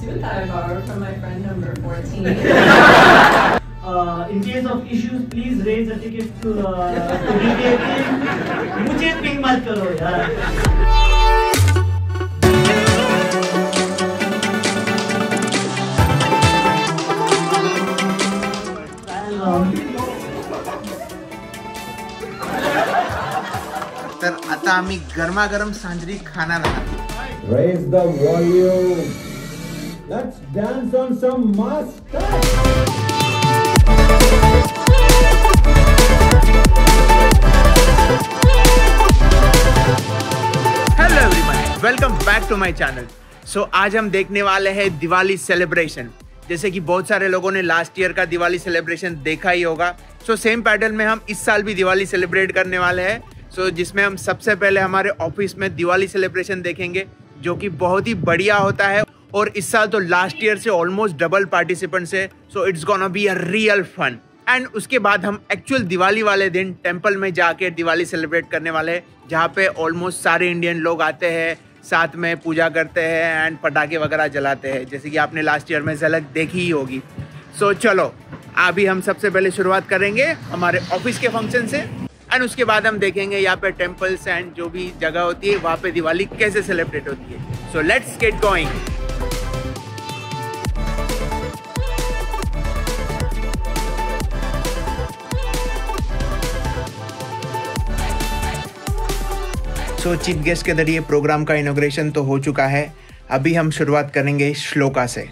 suit that I borrowed from my friend number 14. Uh, in case of issues, please raise a ticket to uh, to DKP. मुझे ping मत करो यार तर आता आम्ही गरमागरम सांजरी खाणार आहात. Raise the volume. Let's dance on some mustache. Hello everyone welcome back to my channel so आज हम देखने वाले हैं दिवाली सेलिब्रेशन जैसे कि बहुत सारे लोगों ने लास्ट ईयर का दिवाली सेलिब्रेशन देखा ही होगा. सो सेम पैटर्न में हम इस साल भी दिवाली सेलिब्रेट करने वाले हैं. सो जिसमें हम सबसे पहले हमारे ऑफ़िस में दिवाली सेलिब्रेशन देखेंगे जो कि बहुत ही बढ़िया होता है और इस साल तो लास्ट ईयर से ऑलमोस्ट डबल पार्टिसिपेंट्स है। So it's gonna be a real fun and उसके बाद हम एक्चुअल दिवाली वाले दिन टेंपल में जाके दिवाली सेलिब्रेट करने वाले हैं जहाँ पे ऑलमोस्ट सारे इंडियन लोग आते हैं साथ में पूजा करते हैं एंड पटाखे वगैरह जलाते हैं जैसे कि आपने लास्ट ईयर में झलक देखी ही होगी। सो so, चलो अभी हम सबसे पहले शुरुआत करेंगे हमारे ऑफ़िस के फ़ंक्शन से। एंड उसके बाद हम देखेंगे यहाँ पे टेम्पल्स एंड जो भी जगह होती है, वहाँ पे दिवाली कैसे सेलिब्रेट होती है। So let's get going so chief guest के ज़रिए प्रोग्राम का इनोग्रेशन तो हो चुका है। अभी हम शुरुआत करेंगे श्लोका से।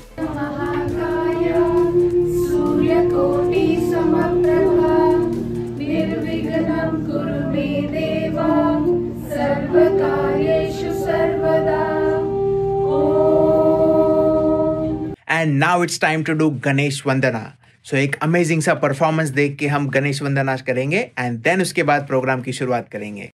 And now it's time to do Ganesh Vandana so एक अमेजिंग सा परफॉर्मेंस देख के हम गणेश वंदना करेंगे एंड देन उसके बाद प्रोग्राम की शुरुआत करेंगे।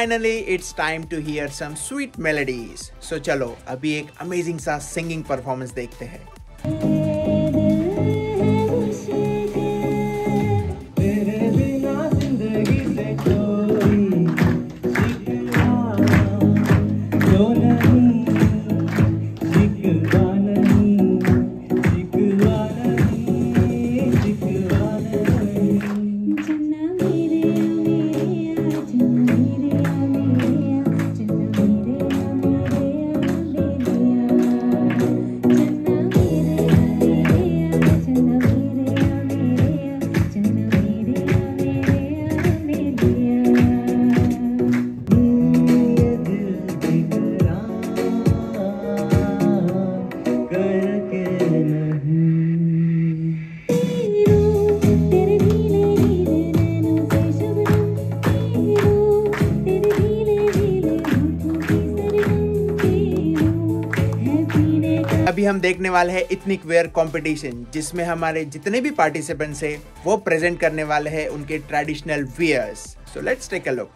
Finally it's time to hear some sweet melodies so चलो, अभी एक अमेजिंग सा सिंगिंग परफॉर्मेंस देखते हैं। हम देखने वाले हैं इथनिक वेयर कंपटीशन जिसमें हमारे जितने भी पार्टिसिपेंट्स हैं वो प्रेजेंट करने वाले हैं उनके traditional wears so let's take a look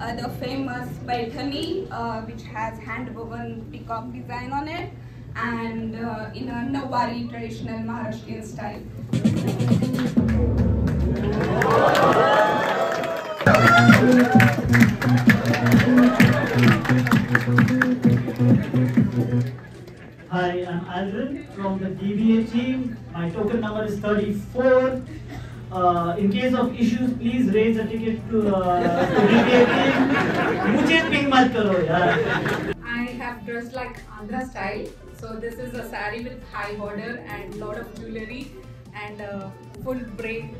uh, the famous Paithani, uh, which has hand woven peacock design on it, and uh, in a Nawari traditional Maharashtrian style. 34. Uh, in case of issues, please raise a ticket to uh, to DBA team. मुझे ping मत करो यार. I have dressed like Andhra style. So this is a sari with high border and lot of jewelry and uh, full braid.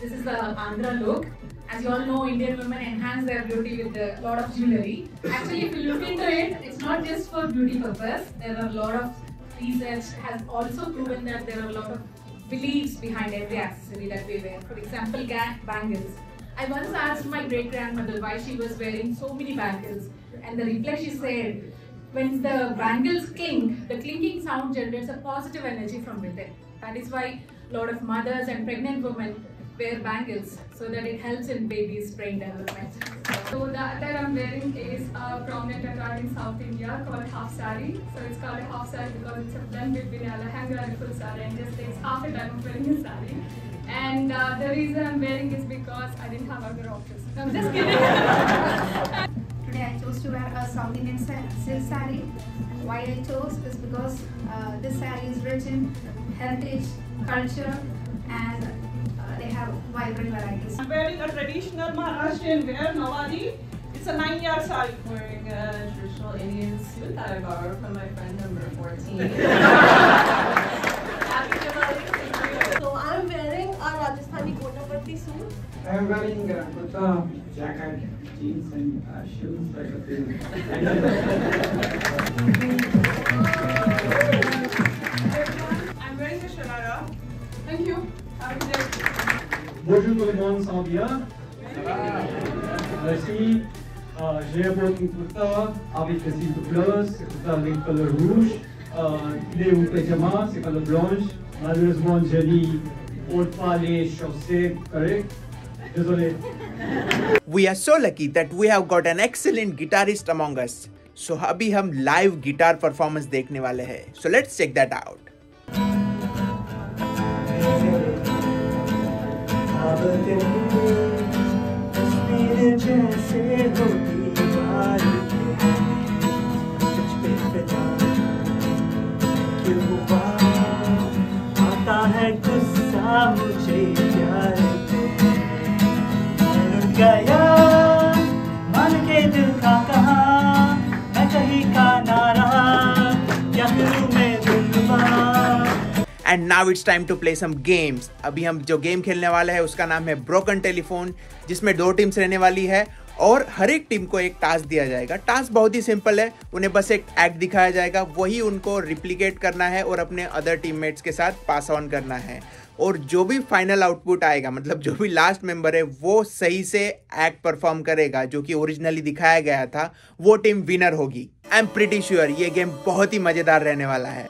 This is the Andhra look. As you all know, Indian women enhance their beauty with a lot of jewelry. Actually, if you look into it, it's not just for beauty purpose. There are a lot of research has also proven that there are a lot of beliefs behind every accessory that we wear. For example, bangles. I once asked my great grandmother why she was wearing so many bangles, and the reply she said, when the bangles clink, the clinking sound generates a positive energy from within. That is why a lot of mothers and pregnant women wear bangles so that it helps in baby's brain development. So the attire I'm wearing is a prominent attire in South India called half sari. So it's called a half sari because it's a blend between a lehenga and a full sari and just takes half the time of wearing a sari. And uh, the reason I'm wearing is because I didn't have other options. No, I'm just kidding. Today I chose to wear a South Indian silk sari. Why I chose is because uh, this sari is rich in heritage, culture, and have vibrant varieties. I'm wearing a traditional Maharashtrian wear, Nawari. It's a nine-year sari. Wearing a traditional Indian suit that I borrowed from my friend number 14. Happy Diwali. So I'm wearing a Rajasthani Konapati suit. I am wearing uh, kurta, jacket, jeans, and uh, shoes like a thing. I'm wearing a sharara. Thank you. Have a good day. Le ça va bien? Merci. Euh, J'ai apporté kurta avec un style bleu, c'est kurta avec couleur rouge. Euh, il est un pyjama, c'est couleur blanche. Malheureusement, je porte pas les chaussettes correctes. We are so lucky that we have got an excellent guitarist among us. So अभी हम live guitar performance देखने वाले हैं. So let's check that out. मुझे प्यार रुक गया मन के दिल का कहा मैं कहीं का ना रहा and now it's time to play some games अभी हम जो गेम खेलने वाले हैं, उसका नाम है ब्रोकन टेलीफोन जिसमें दो टीम्स रहने वाली है और हर एक टीम को एक टास्क दिया जाएगा। टास्क बहुत ही सिंपल है, उन्हें बस एक एक्ट दिखाया जाएगा, वही उनको रिप्लीकेट करना है और अपने अदर टीममेट्स के साथ पास ऑन करना है। और जो भी फाइनल आउटपुट आएगा मतलब जो भी लास्ट मेंबर है, वो सही से एक्ट परफॉर्म करेगा, जो कि ओरिजिनली दिखाया गया था, वो टीम विनर होगी। आई एम प्रिटी श्योर ये गेम बहुत ही मज़ेदार रहने वाला है।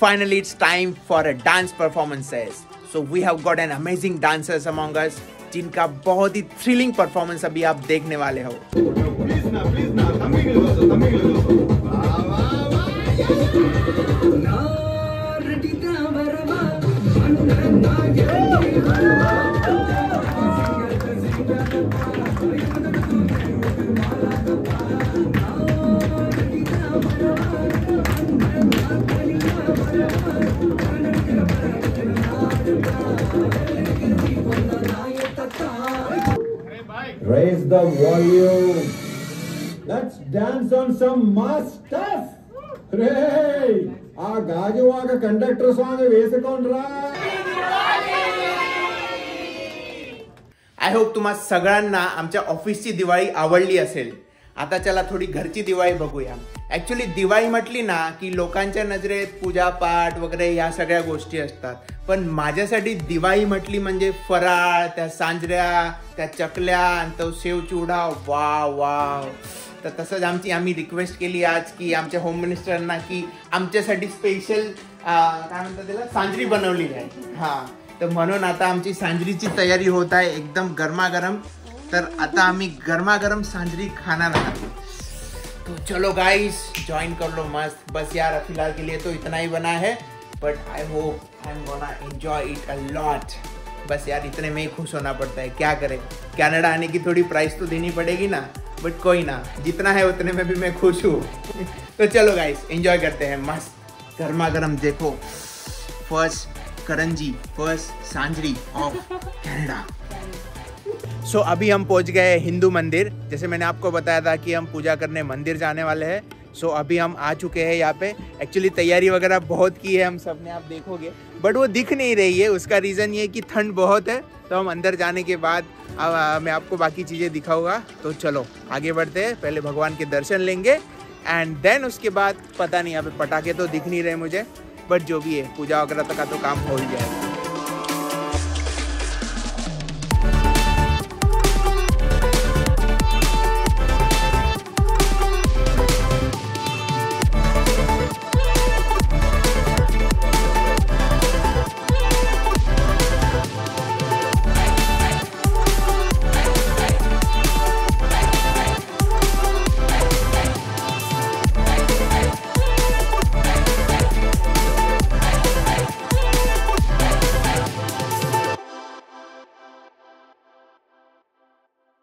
Finally, it's time for a dance performances. So we have got an amazing dancers among us जिनका बहुत ही थ्रिलिंग परफॉर्मेंस अभी आप देखने वाले हो the volume. Let's dance on some mass stuff. Hey, ఆ గాజువాక కండక్టర్ సాంగ్ వేసుకోండిరా आय होप तुम्हा सगळ्यांना आमच्या ऑफिसची दिवाळी आवडली असेल आता चला थोडी घरची दिवाळी बघूया. ॲक्च्युली दिवाळी म्हटली ना की लोकांच्या नजरेत पूजापाठ वगैरे ह्या सगळ्या गोष्टी असतात. पण माझ्यासाठी दिवाळी म्हटली म्हणजे फराळ त्या सांजऱ्या त्या चकल्या आणि तो शेवचिवडा वा वा तर तसंच आमची आम्ही रिक्वेस्ट केली आज की आमच्या होम मिनिस्टरांना की आमच्यासाठी स्पेशल काय म्हणतात त्याला? सांजरी बनवली आहे हां. तर म्हणून आता आमची सांजरीची तयारी होत आहे. एकदम गरमागरम. तर आता आम्ही गरमागरम सांजरी खाणार आहोत. तो चलो गाइस ज्वाइन कर लो मस्त. बस यार, फ़िलहाल के लिए तो इतना ही बना है but I hope I am gonna enjoy it a lot बस यार, इतने में ही खुश होना पड़ता है। क्या करें? कनाडा आने की थोड़ी प्राइस तो देनी पड़ेगी ना बट कोई ना, जितना है उतने में भी मैं खुश हूँ। तो चलो गाइस एंजॉय करते हैं मस्त। गर्मा गर्म देखो। फ़र्स्ट करंजी फ़र्स्ट सांजरी ऑफ़ कनाडा सो so, अभी हम पहुँच गए हिंदू मंदिर। जैसे मैंने आपको बताया था कि हम पूजा करने मंदिर जाने वाले हैं। सो so, अभी हम आ चुके हैं यहाँ पे। एक्चुअली तैयारी वगैरह बहुत की है हम सबने आप देखोगे। बट वो दिख नहीं रही है। उसका रीज़न ये कि ठंड बहुत है। तो हम अंदर जाने के बाद अब आ, मैं आपको बाकी चीज़ें दिखाऊँगा। तो चलो आगे बढ़ते हैं। पहले भगवान के दर्शन लेंगे। एंड देन उसके बाद पता नहीं यहाँ पे पटाखे तो दिख नहीं रहे मुझे। बट जो भी है पूजा वगैरह तक का तो काम हो ही जाएगा।